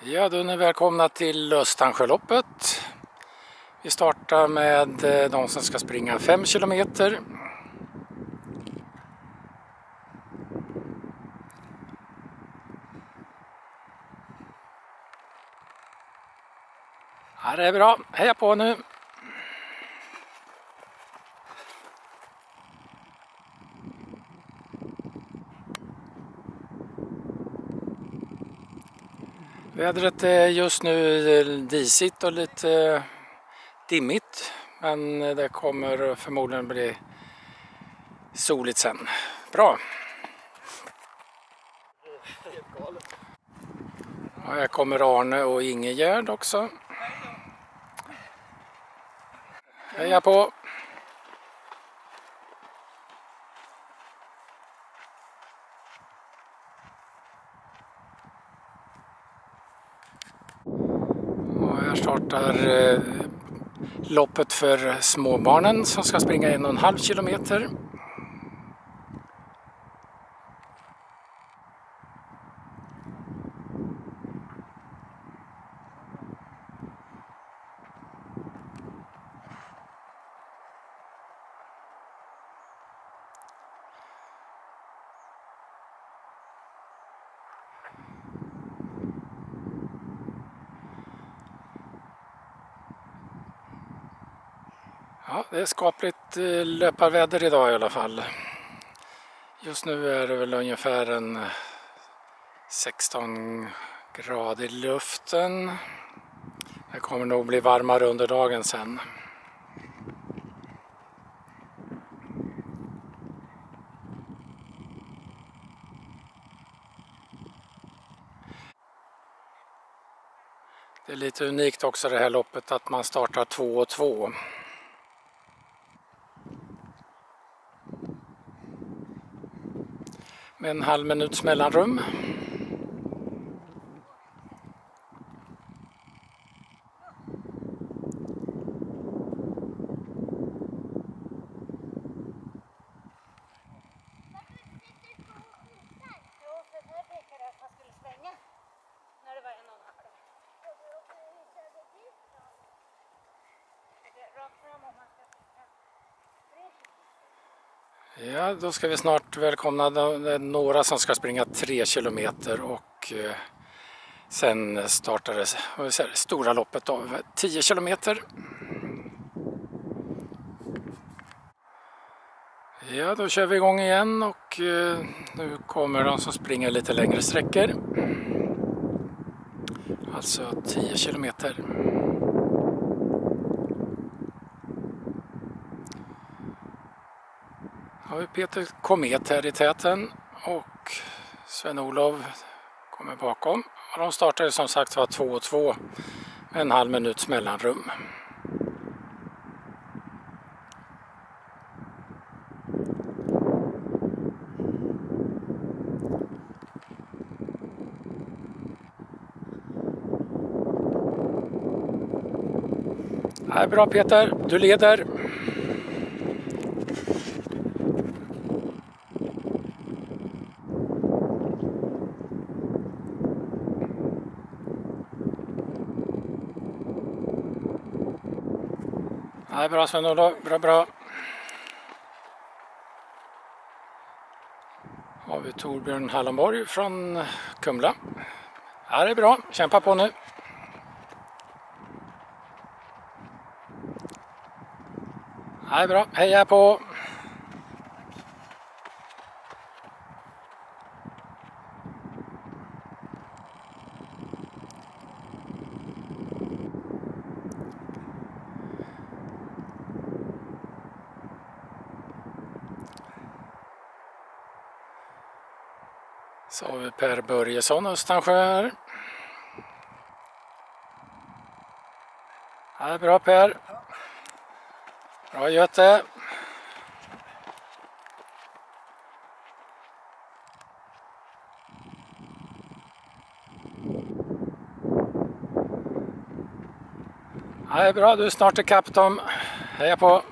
Ja, då är ni välkomna till Östansjöloppet. Vi startar med eh, de som ska springa 5 kilometer. Ja, det är bra. Heja på nu! Vädret är just nu eh, disigt och lite eh, dimmigt men eh, det kommer förmodligen bli soligt sen. Bra! Och här kommer Arne och Ingegärd också. Heja på! här startar eh, loppet för småbarnen som ska springa en och en halv kilometer. Ja, det är skapligt eh, löparväder idag i alla fall. Just nu är det väl ungefär en eh, 16 grader i luften. Det kommer nog bli varmare under dagen sen. Det är lite unikt också det här loppet att man startar två och två. Med en halv minuts mellanrum. Ja, då ska vi snart välkomna eh, några som ska springa tre kilometer och eh, sen startar det stora loppet av 10 kilometer. Ja, då kör vi igång igen och eh, nu kommer de som springer lite längre sträckor. Alltså 10 kilometer. Har vi Peter Komet här i täten och Sven-Olov kommer bakom. Och de startade som sagt var 2 och 2 med en halv minuts mellanrum. Det är bra Peter, du leder. Ja, bra Sven-Olof, bra bra. har vi Torbjörn Hallenborg från Kumla. Ja, det är bra, kämpa på nu. Ja, det är bra, heja på! Så har vi Per Börjesson, Östansjö här. Ja, bra Per. Bra Göte. Ja, det är bra, du är snart ikapp dem. Heja på!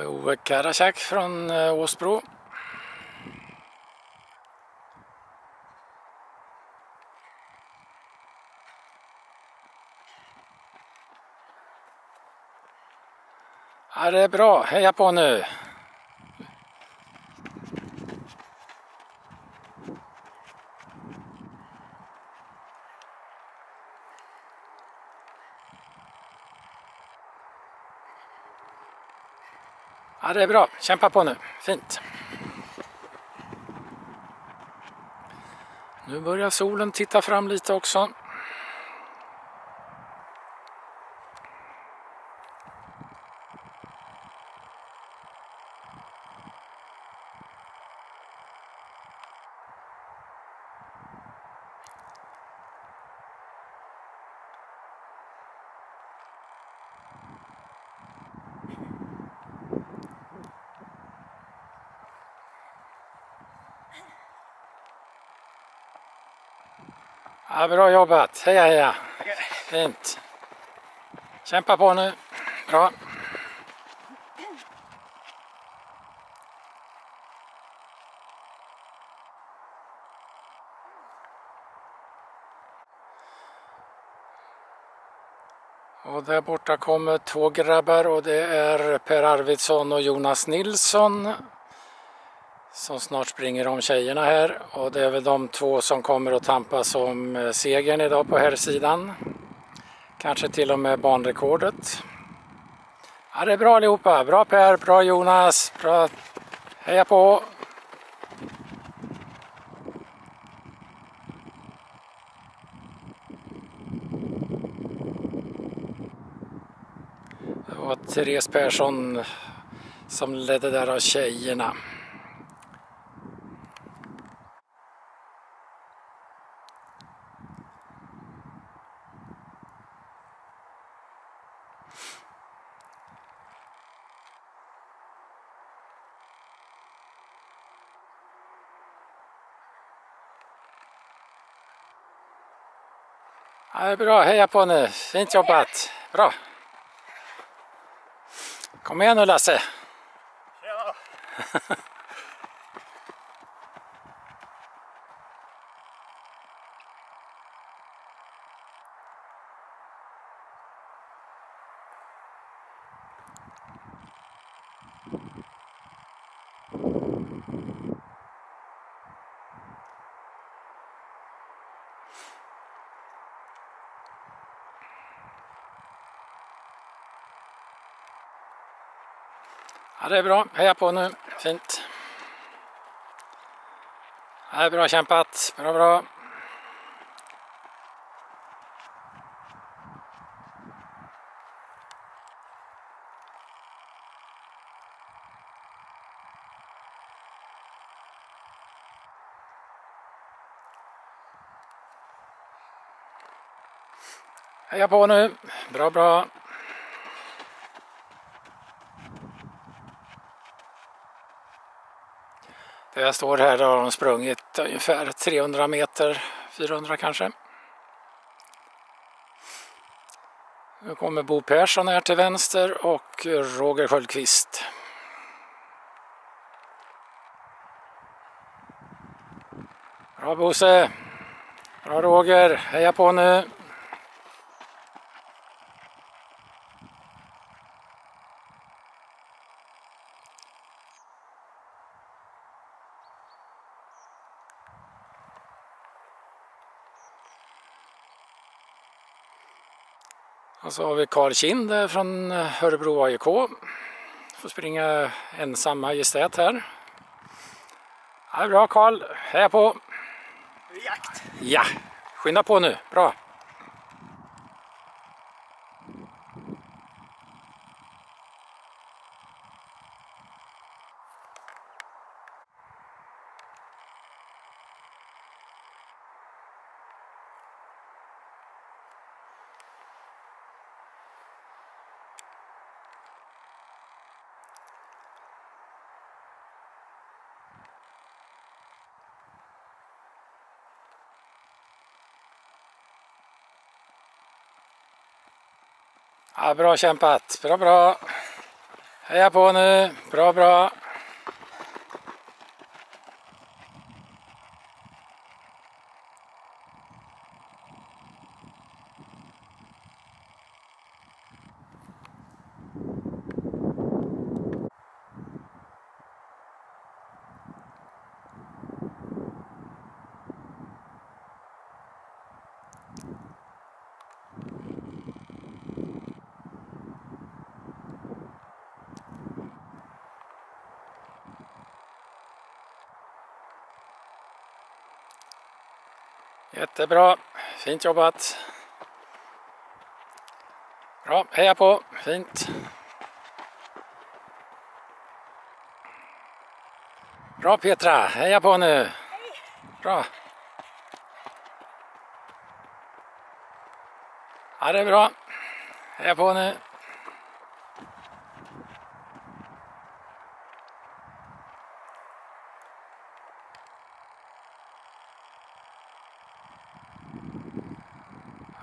vi Ove Karasjak från eh, Åsbro. Ja, det är bra. Heja på nu! Ja, det är bra. Kämpa på nu. Fint. Nu börjar solen titta fram lite också. Ja, bra jobbat. Heja heja. Fint. Kämpa på nu. Bra. Och där borta kommer två grabbar och det är Per Arvidsson och Jonas Nilsson som snart springer om tjejerna här och det är väl de två som kommer att tampas om eh, segern idag på här sidan. Kanske till och med banrekordet. Ja, det är bra allihopa. Bra Per, bra Jonas, bra. Heja på! Det var Therese Persson som ledde där av tjejerna. Det är bra, heja på nu. Fint jobbat. Bra. Kom igen nu Lasse. Ja. det är bra. Heja på nu. Fint. Det är bra kämpat. Bra, bra. Heja på nu. Bra, bra. Där jag står här har de sprungit ungefär 300 meter, 400 kanske. Nu kommer Bo Persson här till vänster och Roger Sköldqvist. Bra Bosse! Bra Roger! Heja på nu! Och så har vi Karl Kind från Örebro AIK. Får springa ensam majestät här. Ja, bra Karl, heja på! Jakt. Ja, skynda på nu, bra! Ja, bra kämpat, bra bra! Heja på nu, bra bra. Jättebra, fint jobbat. Bra, heja på, fint. Bra Petra, heja på nu. Bra. Ja, det är bra. Heja på nu.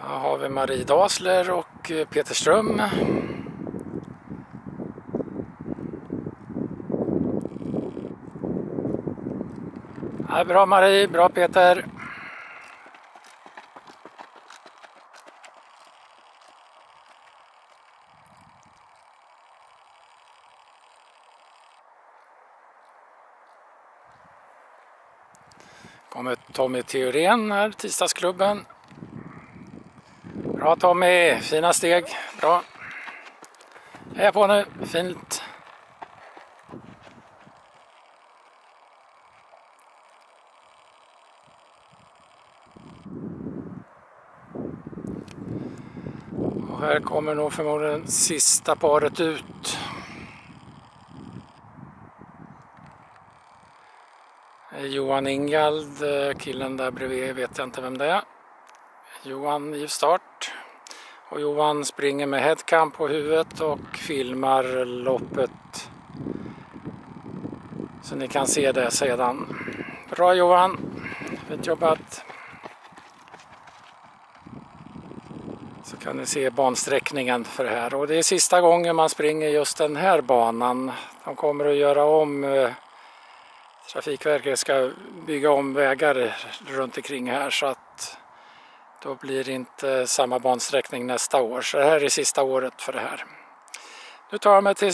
Här har vi Marie Dasler och eh, Peter Ström. Ja, bra Marie, bra Peter. Kommer Tommy Theorén här, tisdagsklubben. Bra Tommy, fina steg, bra. Heja på nu, fint. Och här kommer nog förmodligen sista paret ut. Johan Ingald, eh, killen där bredvid vet jag inte vem det är. Johan i start. Och Johan springer med headcam på huvudet och filmar loppet. Så ni kan se det sedan. Bra Johan, fint jobbat. Så kan ni se bansträckningen för det här. Och det är sista gången man springer just den här banan. De kommer att göra om eh, Trafikverket ska bygga om vägar runt omkring här så att då blir det inte samma bansträckning nästa år. Så det här är sista året för det här. Nu tar jag mig till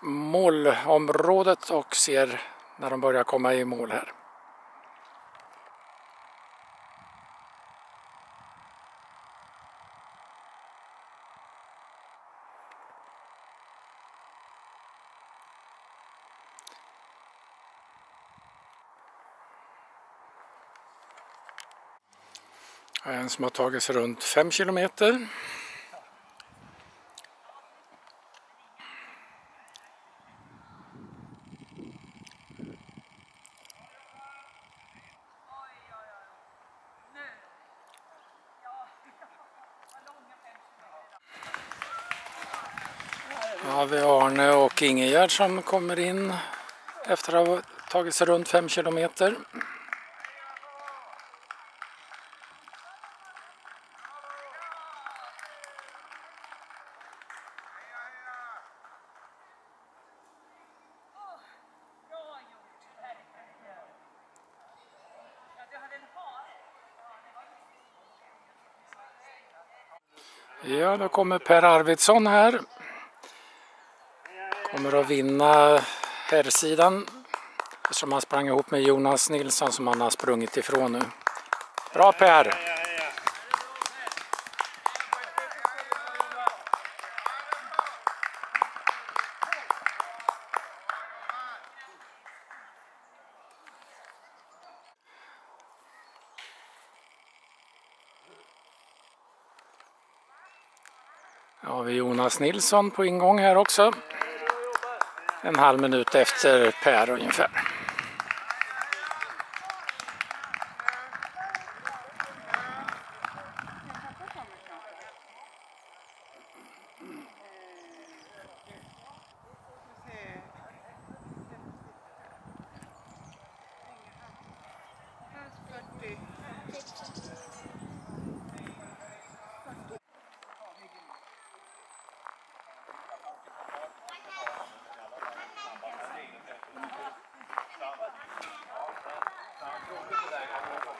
målområdet och ser när de börjar komma i mål här. En som har tagit sig runt 5 kilometer. Nu har vi Arne och Ingegärd som kommer in efter att ha tagit sig runt 5 kilometer. Nu kommer Per Arvidsson här. Kommer att vinna herrsidan eftersom han sprang ihop med Jonas Nilsson som han har sprungit ifrån nu. Bra Per! Då har vi Jonas Nilsson på ingång här också. En halv minut efter Per ungefär.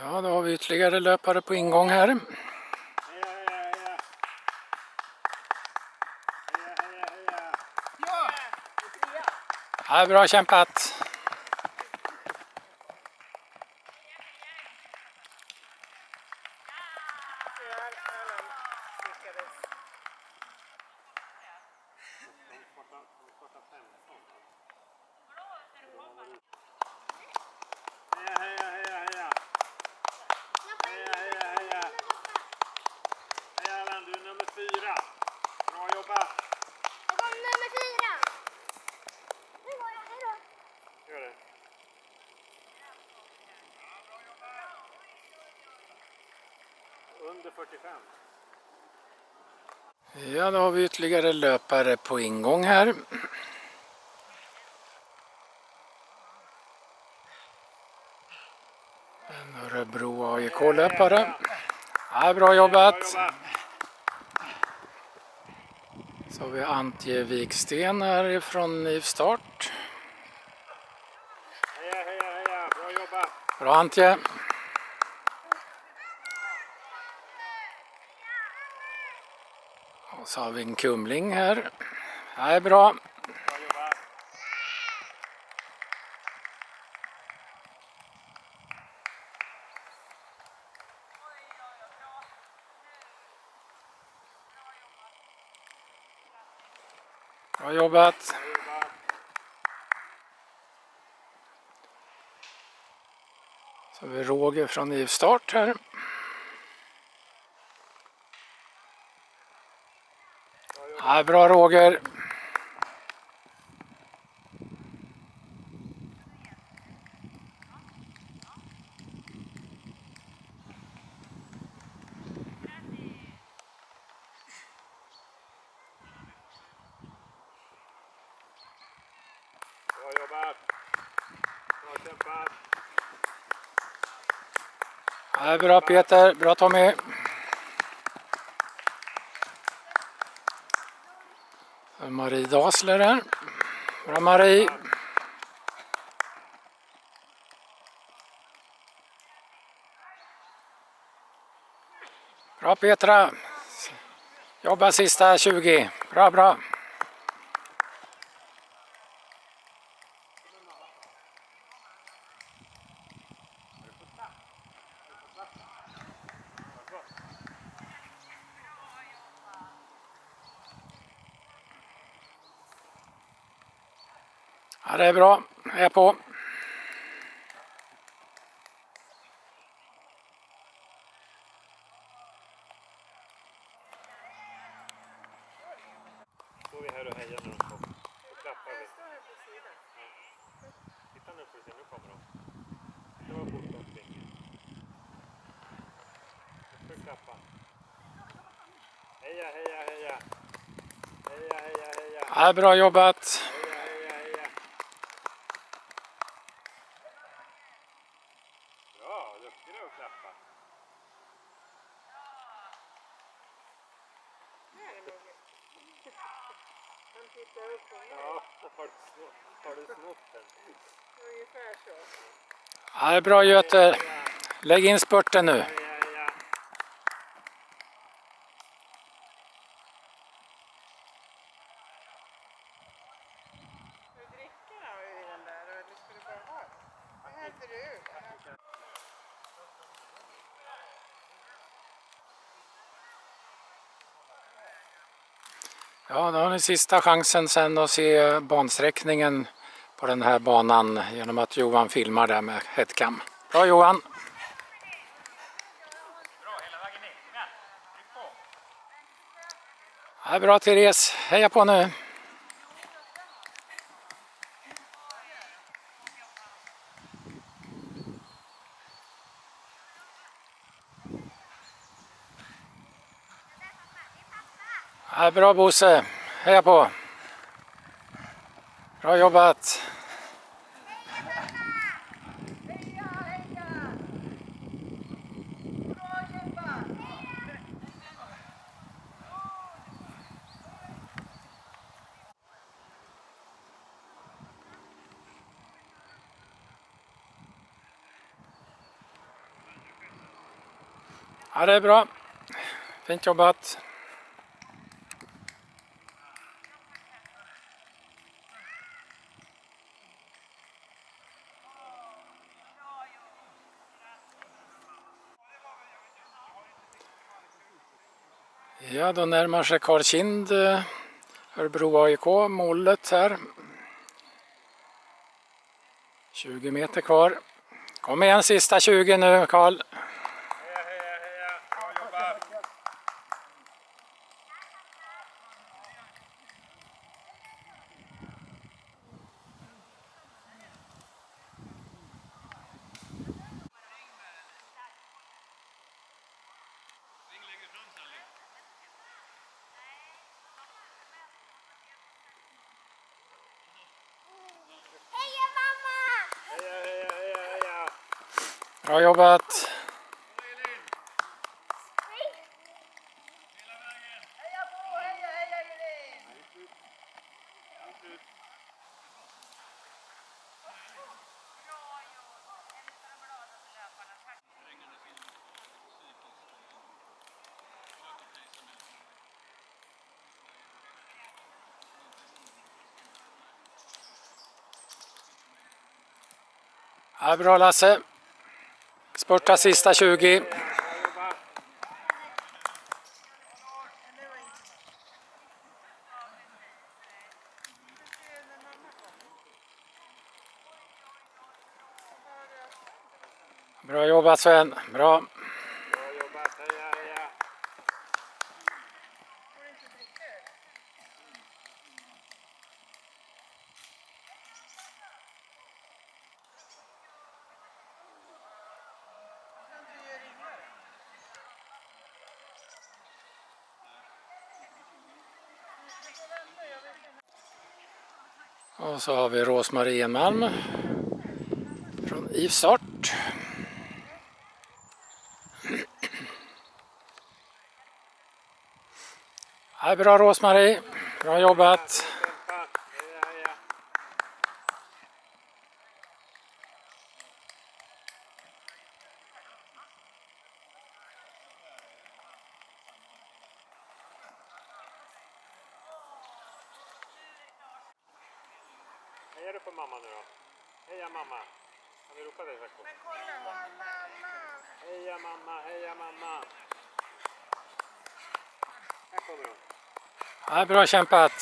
Ja, då har vi ytterligare löpare på ingång här. Ja, bra kämpat! Heja, heja, heja, heja. Heja, heja, heja. Heja Allan, du är nummer fyra. Bra jobbat. Jag kom nummer fyra. Nu går jag. Hej då. Gör det. Under 45. Ja, då har vi ytterligare löpare på ingång här. En Örebro AIK-löpare. Ja, bra jobbat! Så har vi Antje Viksten här från Nivstart. Heja, heja, heja. Bra jobbat. Bra Antje! Så har vi en kumling här. Det här är bra. Bra jobbat. Bra jobbat. Så har vi Roger från Nivstart här. Ja, bra Roger. Bra jobbat. Bra kämpat. Ja, bra Peter. Bra Tommy. Marie Dasler här. Bra Marie. Bra Petra. Jobba sista 20. Bra, bra. Ja, det är bra. Jag är på. Står vi här och hejar när de kommer. Då klappar vi. Titta nu får du se, nu kommer de. Det var fort de springer. Nu får du klappa. Heja, heja, heja. Heja, heja, heja. Ja, bra jobbat. Heja, heja, heja. Bra, duktig du att klappa. Ja, har du snott, har du snott den? Ja, det är bra Göte. Lägg in spurten nu. Ja, då har ni sista chansen sen att se bansträckningen på den här banan genom att Johan filmar där med headcam. Bra Johan! Ja, bra Therese, heja på nu! Ja, bra Bosse, heja på! Bra jobbat! Ja, det är bra. Fint jobbat. Ja, då närmar sig Karl Kind eh, Örebro AIK målet här. 20 meter kvar. Kom igen sista 20 nu Karl. Heja, heja, heja. Bra jobbat. Heja mamma! Heja, heja, heja, heja. Bra jobbat! Ja, bra Lasse! Spurta sista 20. Bra jobbat. Sven. Bra jobbat. Heja, heja. Och så har vi Rosmarie Enmalm från Ivsart. Ja, bra Rosmarie. Bra jobbat. Kämpa. Heja, heja. Hejar du på mamma nu då? Heja mamma. Kan vi ropa det Sacco? Men kolla! Mamma! Heja mamma, heja mamma. Här kommer hon. Ja, bra kämpat.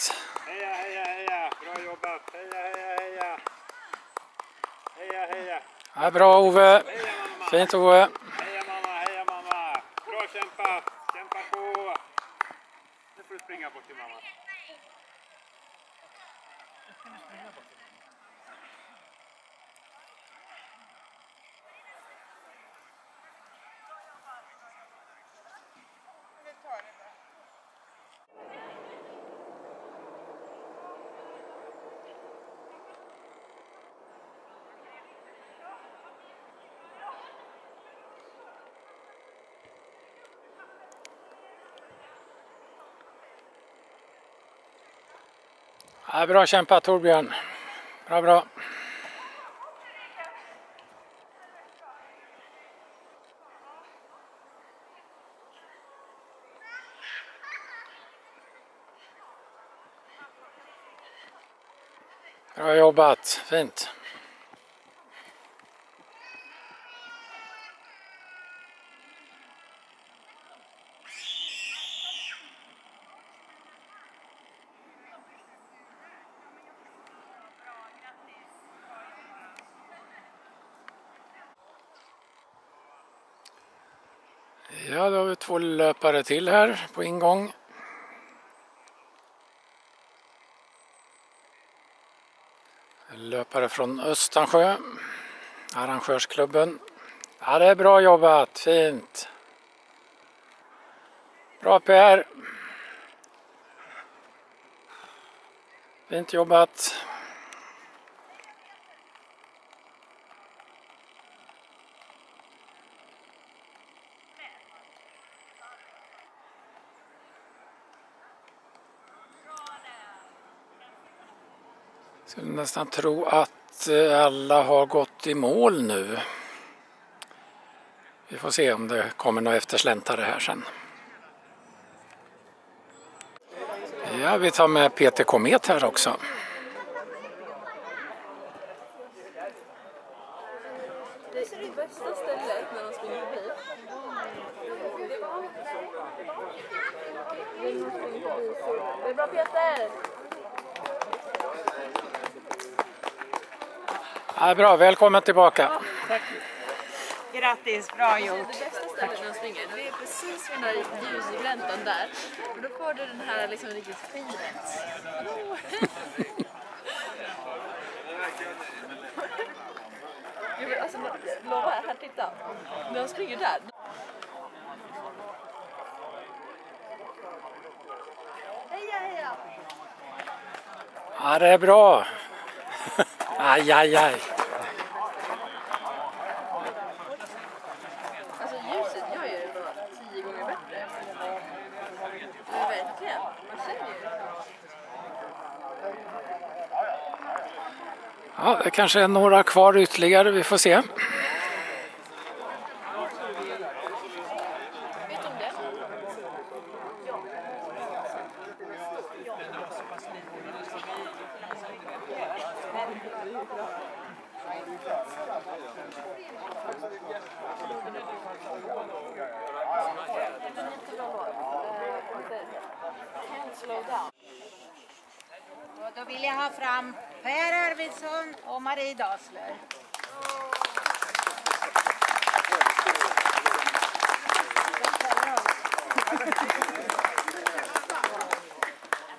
Heja, heja, heja. Bra jobbat. Heja, heja, heja. Heja, heja. Ja, bra Ove. Heja mamma. Fint Ove. Heja mamma, heja mamma. Bra kämpat. Kämpa på. Nu får du springa bort till mamma. Vi Ja, bra kämpat Torbjörn. Bra, bra. Bra jobbat, fint. två löpare till här på ingång. Löpare från Östansjö, arrangörsklubben. Ja, det är bra jobbat, fint. Bra Per. Fint jobbat. Skulle nästan tro att eh, alla har gått i mål nu. Vi får se om det kommer några eftersläntare här sen. Ja, vi tar med Peter Komet här också. Det är det bästa stället när de springer förbi. Det är bra Peter! Ja, bra, välkommen tillbaka. Grattis, bra gjort. Det bästa stället när de springer, det är precis vid den där ljusgläntan där. Och då får du den här liksom riktigt finet. Jo, men alltså, lova, här titta. När de springer där. Heja, heja. Ja, det är bra. Aj, aj, aj. Alltså ljuset gör ju det bara tio gånger bättre. Ja, verkligen. Man känner ju det. Ja, det kanske är några kvar ytterligare, vi får se. Vet du om det? Can't slow down. Och då vill jag ha fram Per Arvidsson och Marie Dasler.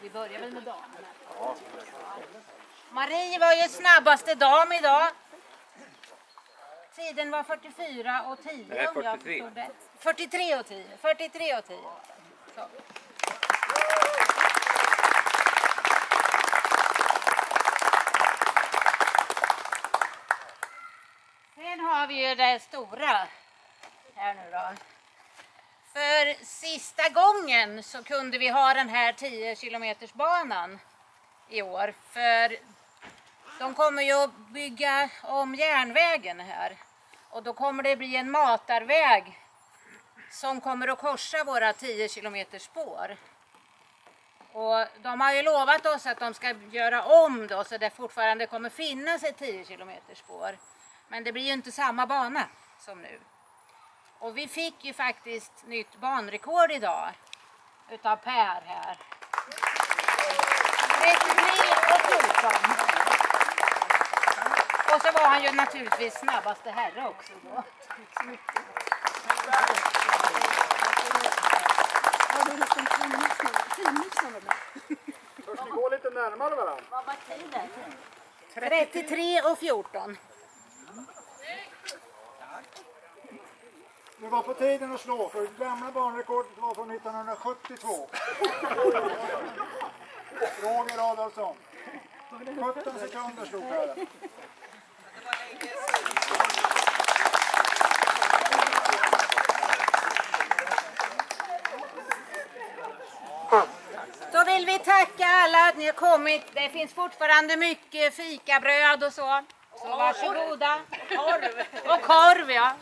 Vi börjar väl med damerna. Marie var ju snabbaste dam idag. Tiden var 44 och 10 Nej, om jag 43. förstod rätt. 43 och 10. 43 och 10. Så. Sen har vi ju det stora här nu då. För sista gången så kunde vi ha den här 10 kilometers banan i år. För de kommer ju att bygga om järnvägen här. Och då kommer det bli en matarväg som kommer att korsa våra 10 kilometers spår. Och de har ju lovat oss att de ska göra om då så det fortfarande kommer finnas ett 10 kilometers spår. Men det blir ju inte samma bana som nu. Och vi fick ju faktiskt nytt banrekord idag utav Per här. 33 och 14. Och så var han ju naturligtvis snabbaste herre också då. Törs ni gå lite närmare varandra? Vad var tiden? 33 och 14. Det var på tiden att slå, för det gamla banrekordet var från 1972. Roger Adolfsson. 17 sekunder slog Per. Då vill vi tacka alla att ni har kommit. Det finns fortfarande mycket fikabröd och så. Så varsågoda. Korv. Och korv, ja.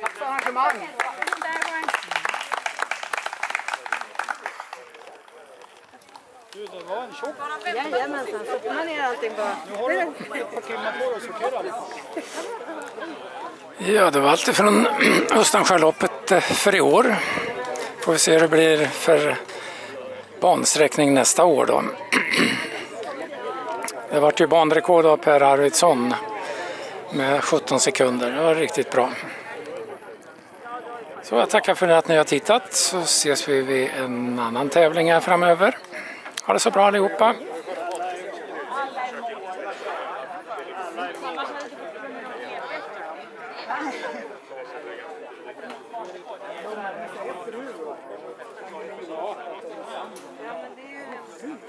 Tack för arrangemanget. Du, det var en tjock. Jajamensan, sätter man ner allting bara. Nu har du ett par timmar på dig att sortera lite. Ja, det var allt ifrån Östensjöloppet eh, för i år. Får vi se hur det blir för bansträckning nästa år då. Det vart ju banrekord av Per Arvidsson med 17 sekunder. Det var riktigt bra. Så jag tackar för att ni har tittat så ses vi vid en annan tävling här framöver. Ha det så bra allihopa.